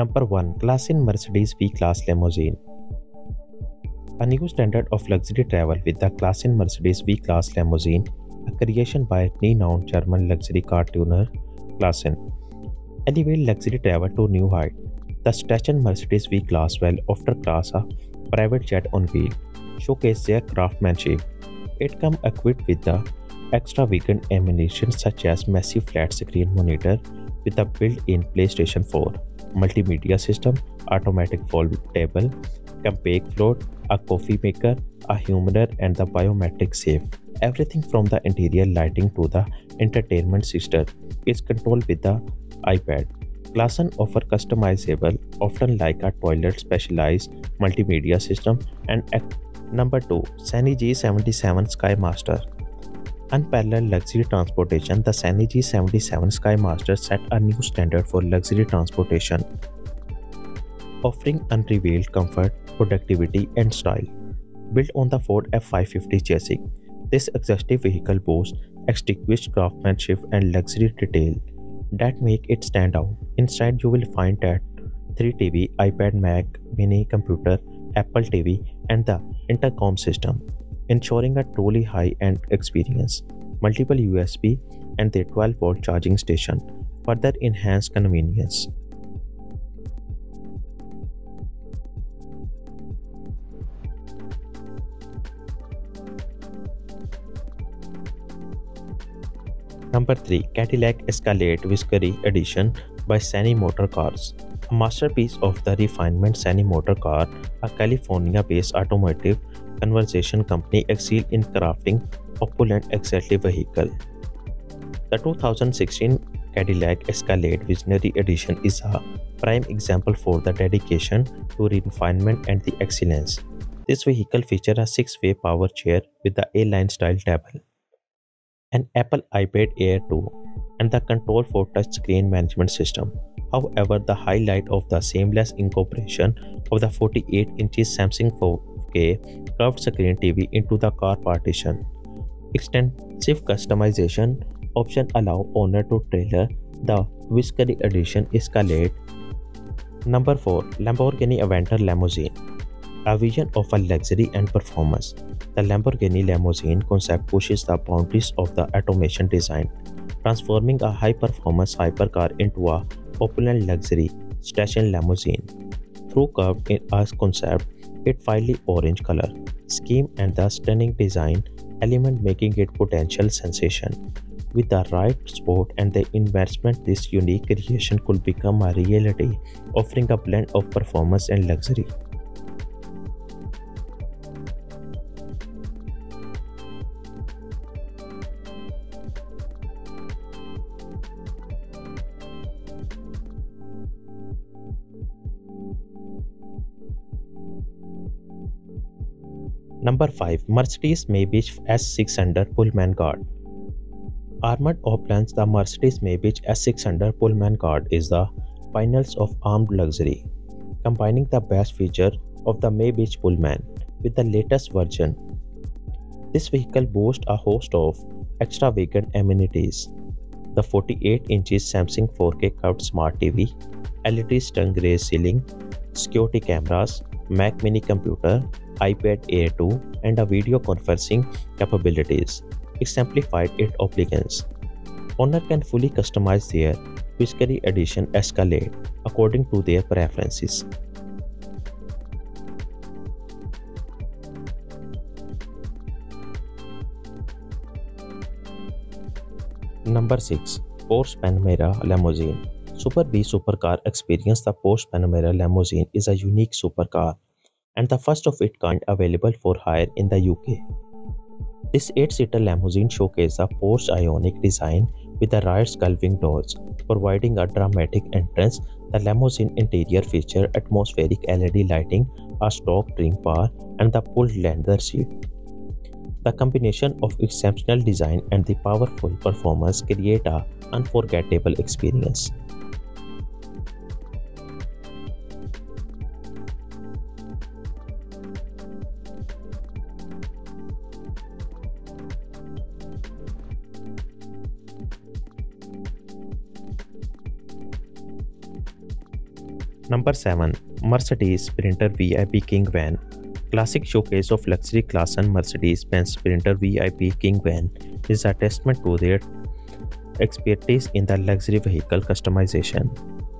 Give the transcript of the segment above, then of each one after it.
Number 1 Class-in Mercedes V-Class Limousine A new standard of luxury travel with the Class-in Mercedes V-Class Limousine, a creation by renowned German luxury car tuner Claas-in. Elevate luxury travel to new height. The Steichen Mercedes V-Class will after class a private jet on wheel, showcase their craftsmanship. It comes equipped with the extravagant amenities such as massive flat screen monitor with a built-in PlayStation 4 multimedia system, automatic fold table, compact float, a coffee maker, a humidor and the biometric safe. Everything from the interior lighting to the entertainment system is controlled with the iPad. Klassen offer customizable, often like a toilet specialized multimedia system and number 2 Lexani G77 Skymaster Unparalleled luxury transportation, the Lexani G77 Skymaster set a new standard for luxury transportation, offering unrivaled comfort, productivity, and style. Built on the Ford F550 chassis, this exhaustive vehicle boasts exquisite craftsmanship and luxury detail that make it stand out. Inside, you will find that 3 TV, iPad, Mac, mini computer, Apple TV, and the intercom system ensuring a truly high-end experience. Multiple USB and the 12-volt charging station further enhance convenience. Number 3 Cadillac Escalade Viceroy Edition by Lexani Motor Cars. A masterpiece of the refinement Lexani Motor Car, a California based automotive conversation company excel in crafting opulent executive vehicle. The 2016 Cadillac Escalade Visionary Edition is a prime example for the dedication to refinement and the excellence. This vehicle features a six-way power chair with the A-line style table, an Apple iPad Air 2, and the control for touchscreen management system. However, the highlight of the seamless incorporation of the 48 inches Samsung 4K curved screen TV into the car partition. Extensive customization option allow owner to tailor the Viceroy Edition Escalade. Number 4 Lamborghini Aventador Limousine A vision of a luxury and performance. The Lamborghini limousine concept pushes the boundaries of the automation design, transforming a high-performance hypercar into a opulent luxury station limousine. Through curved in a concept, its fiery orange color scheme and the stunning design element making it potential sensation. With the right support and the investment, this unique creation could become a reality, offering a blend of performance and luxury. Number 5 Mercedes Maybach S600 Pullman Guard Armored opulence, the Mercedes Maybach S600 Pullman Guard is the finals of armed luxury, combining the best feature of the Maybach Pullman with the latest version. This vehicle boasts a host of extravagant amenities. The 48 inches Samsung 4K curved smart TV, LED stun gray ceiling, security cameras, Mac mini computer, iPad Air 2, and a video conferencing capabilities, exemplified its obligations. Owner can fully customize their Viceroy Edition Escalade according to their preferences. Number 6 Porsche Panamera Limousine Super B Supercar Experience The Porsche Panamera Limousine is a unique supercar and the first of its kind available for hire in the UK. This 8-seater limousine showcases a Porsche Ioniq design with the rear sculpting doors, providing a dramatic entrance. The limousine interior features atmospheric LED lighting, a stock trim bar, and the pulled leather seat. The combination of exceptional design and the powerful performance create a unforgettable experience. Number 7 Mercedes Sprinter VIP King Van Classic showcase of luxury class and Mercedes-Benz Sprinter VIP King Van is a testament to their expertise in the luxury vehicle customization.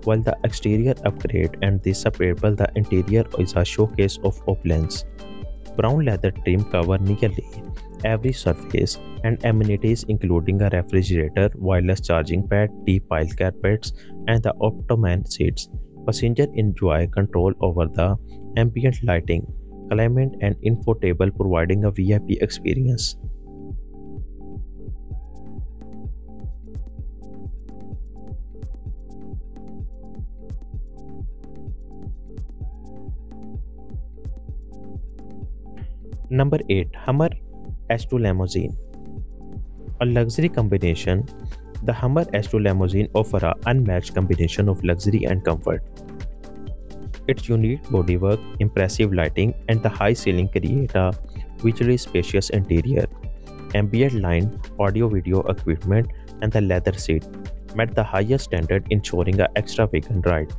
While the exterior upgrade and the separable, the interior is a showcase of opulence. Brown leather trim cover nearly every surface and amenities including a refrigerator, wireless charging pad, deep pile carpets, and the ottoman seats. Passengers enjoy control over the ambient lighting, climate, and info table, providing a VIP experience. Number 8 Hummer H2 Limousine A luxury combination, the Hummer H2 Limousine offers an unmatched combination of luxury and comfort. Its unique bodywork, impressive lighting, and the high ceiling create a visually spacious interior. Ambient line, audio-video equipment, and the leather seat met the highest standard ensuring an extravagant ride.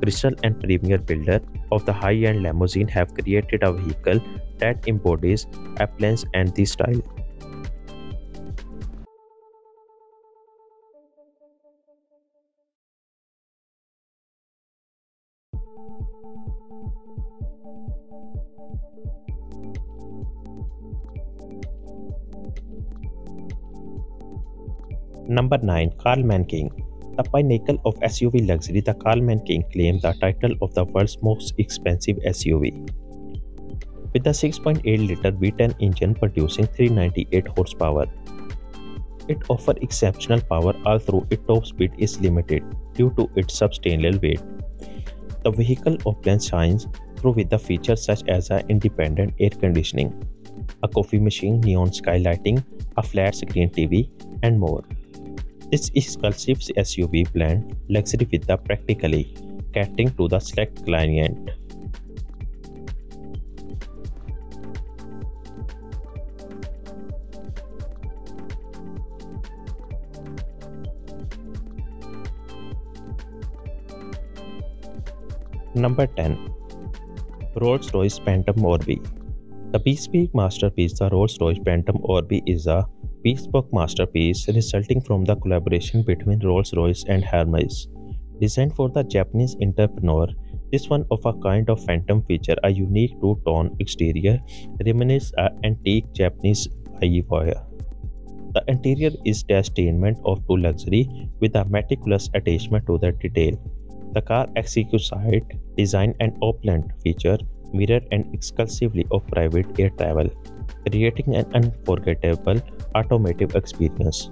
Crystal and Premier Builder of the high-end limousine have created a vehicle that embodies opulence and the style. Number 9 Karlmann King the pinnacle of SUV luxury, the Karlmann King claimed the title of the world's most expensive SUV. With the 6.8-liter V10 engine producing 398 horsepower, it offers exceptional power although its top speed is limited due to its substantial weight. The vehicle opulence shines through with the features such as an independent air conditioning, a coffee machine, neon skylighting, a flat screen TV, and more. This exclusive SUV blend luxury with the practically catering to the select client. Number 10 Rolls-Royce Phantom Oribe The bespoke masterpiece, the Rolls-Royce Phantom Oribe is a bespoke masterpiece resulting from the collaboration between Rolls-Royce and Hermes. Designed for the Japanese entrepreneur, this one of a kind of Phantom feature a unique two-tone exterior reminisces an uh, antique Japanese wire. The interior is testament of to luxury with a meticulous attachment to the detail. The car exquisite design and opulent feature mirror and exclusively of private air travel, creating an unforgettable automotive experience.